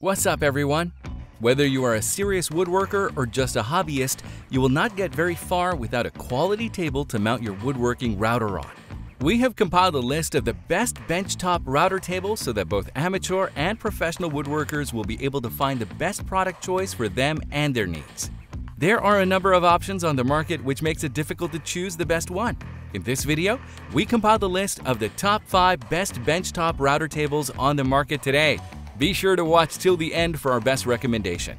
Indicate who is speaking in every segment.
Speaker 1: What's up, everyone? Whether you are a serious woodworker or just a hobbyist, you will not get very far without a quality table to mount your woodworking router on. We have compiled a list of the best benchtop router tables so that both amateur and professional woodworkers will be able to find the best product choice for them and their needs. There are a number of options on the market which makes it difficult to choose the best one. In this video, we compiled a list of the top 5 best benchtop router tables on the market today. Be sure to watch till the end for our best recommendation.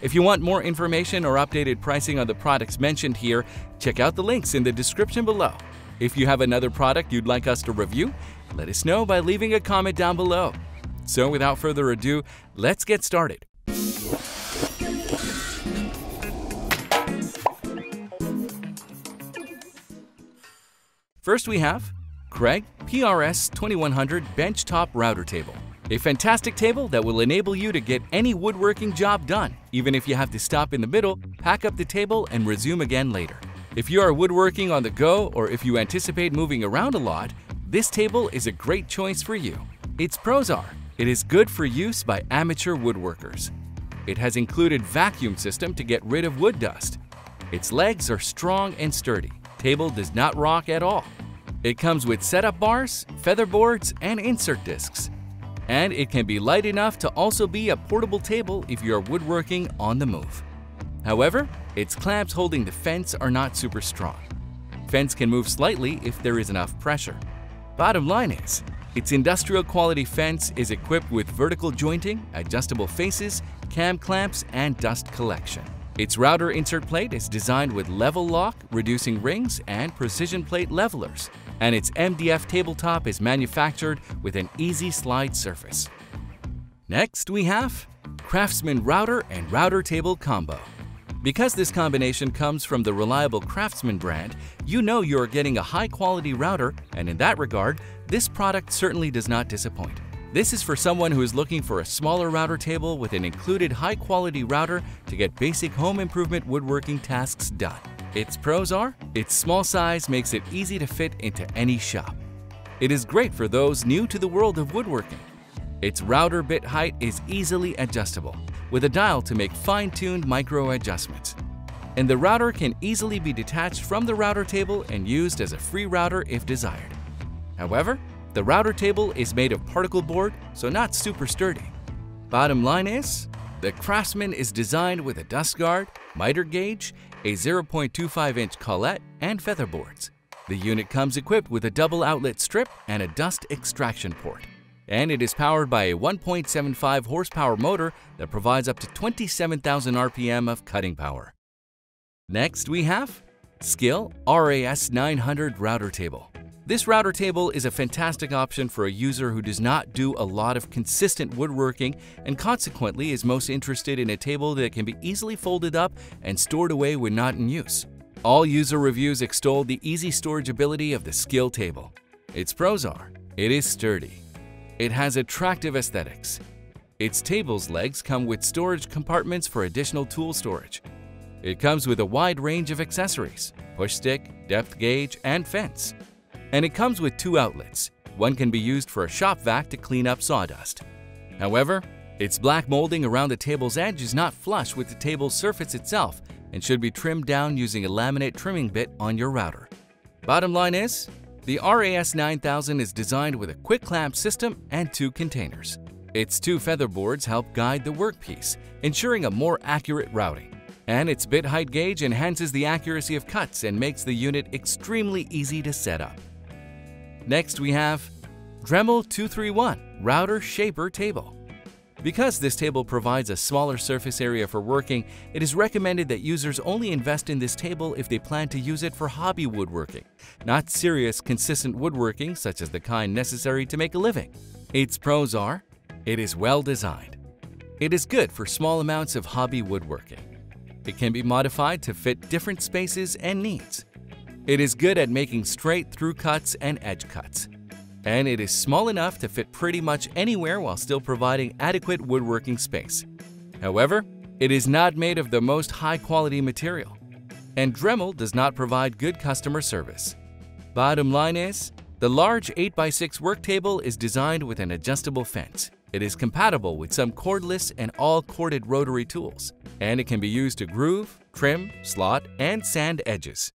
Speaker 1: If you want more information or updated pricing on the products mentioned here, check out the links in the description below. If you have another product you'd like us to review, let us know by leaving a comment down below. So without further ado, let's get started. First we have Kreg PRS 2100 Benchtop Router Table. A fantastic table that will enable you to get any woodworking job done, even if you have to stop in the middle, pack up the table, and resume again later. If you are woodworking on the go or if you anticipate moving around a lot, this table is a great choice for you. Its pros are, it is good for use by amateur woodworkers. It has included vacuum system to get rid of wood dust. Its legs are strong and sturdy. Table does not rock at all. It comes with setup bars, feather boards, and insert discs. And it can be light enough to also be a portable table if you are woodworking on the move. However, its clamps holding the fence are not super strong. Fence can move slightly if there is enough pressure. Bottom line is, its industrial quality fence is equipped with vertical jointing, adjustable faces, cam clamps, and dust collection. Its router insert plate is designed with level lock, reducing rings, and precision plate levelers, and its MDF tabletop is manufactured with an easy slide surface. Next, we have Craftsman Router and Router Table Combo. Because this combination comes from the reliable Craftsman brand, you know you are getting a high-quality router, and in that regard, this product certainly does not disappoint. This is for someone who is looking for a smaller router table with an included high-quality router to get basic home improvement woodworking tasks done. Its pros are, its small size makes it easy to fit into any shop. It is great for those new to the world of woodworking. Its router bit height is easily adjustable, with a dial to make fine-tuned micro adjustments. And the router can easily be detached from the router table and used as a free router if desired. However, the router table is made of particle board, so not super sturdy. Bottom line is, the Craftsman is designed with a dust guard, miter gauge, a 0.25-inch collet, and featherboards. The unit comes equipped with a double outlet strip and a dust extraction port. And it is powered by a 1.75 horsepower motor that provides up to 27,000 RPM of cutting power. Next we have Skil RAS 900 Router Table. This router table is a fantastic option for a user who does not do a lot of consistent woodworking and consequently is most interested in a table that can be easily folded up and stored away when not in use. All user reviews extol the easy storage ability of the Skil table. Its pros are, it is sturdy. It has attractive aesthetics. Its table's legs come with storage compartments for additional tool storage. It comes with a wide range of accessories, push stick, depth gauge, and fence and it comes with two outlets. One can be used for a shop vac to clean up sawdust. However, its black molding around the table's edge is not flush with the table's surface itself and should be trimmed down using a laminate trimming bit on your router. Bottom line is, the RAS 9000 is designed with a quick clamp system and two containers. Its two feather boards help guide the workpiece, ensuring a more accurate routing. And its bit height gauge enhances the accuracy of cuts and makes the unit extremely easy to set up. Next we have Dremel 231 Router Shaper Table. Because this table provides a smaller surface area for working, it is recommended that users only invest in this table if they plan to use it for hobby woodworking, not serious, consistent woodworking such as the kind necessary to make a living. Its pros are, it is well designed. It is good for small amounts of hobby woodworking. It can be modified to fit different spaces and needs. It is good at making straight through cuts and edge cuts. And it is small enough to fit pretty much anywhere while still providing adequate woodworking space. However, it is not made of the most high-quality material. And Dremel does not provide good customer service. Bottom line is, the large 8x6 work table is designed with an adjustable fence. It is compatible with some cordless and all corded rotary tools, and it can be used to groove, trim, slot, and sand edges.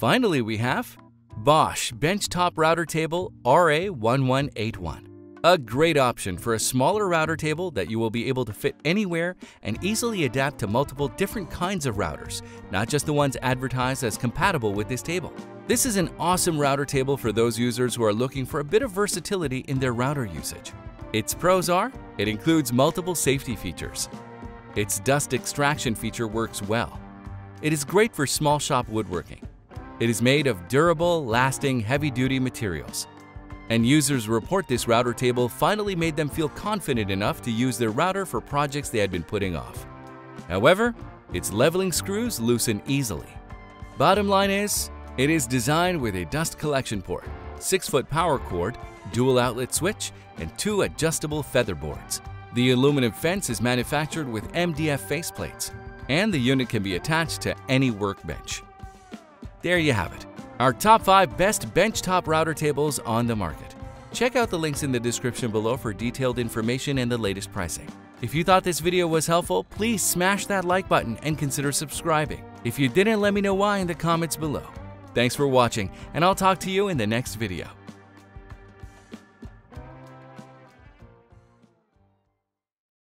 Speaker 1: Finally, we have Bosch Benchtop Router Table RA1181. A great option for a smaller router table that you will be able to fit anywhere and easily adapt to multiple different kinds of routers, not just the ones advertised as compatible with this table. This is an awesome router table for those users who are looking for a bit of versatility in their router usage. Its pros are, it includes multiple safety features. Its dust extraction feature works well. It is great for small shop woodworking. It is made of durable, lasting, heavy-duty materials. And users report this router table finally made them feel confident enough to use their router for projects they had been putting off. However, its leveling screws loosen easily. Bottom line is, it is designed with a dust collection port, 6-foot power cord, dual outlet switch, and two adjustable feather boards. The aluminum fence is manufactured with MDF faceplates, and the unit can be attached to any workbench. There you have it, our top 5 best benchtop router tables on the market. Check out the links in the description below for detailed information and the latest pricing. If you thought this video was helpful, please smash that like button and consider subscribing. If you didn't, let me know why in the comments below. Thanks for watching, and I'll talk to you in the next video.